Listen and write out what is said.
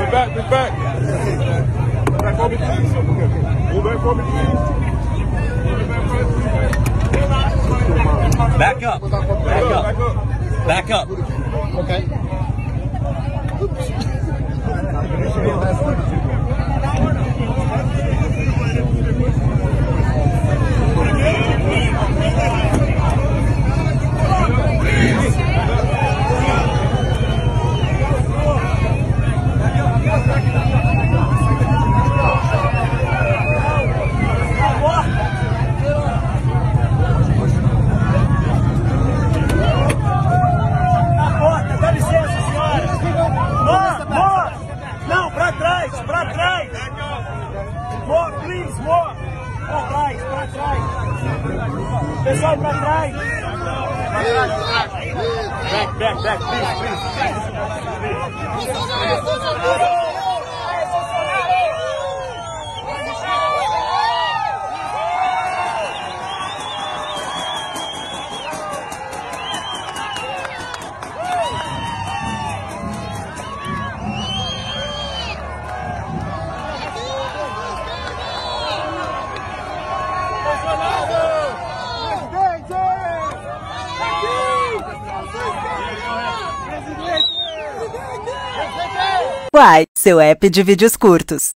We're back, we're back. Back over the keys. We're back over the keys. Back up. Back up. Back up. Back up. Okay. More. Pra trás, pra trás. Pessoal, pra trás. Back, back, back, please, please. Uai, seu app de vídeos curtos.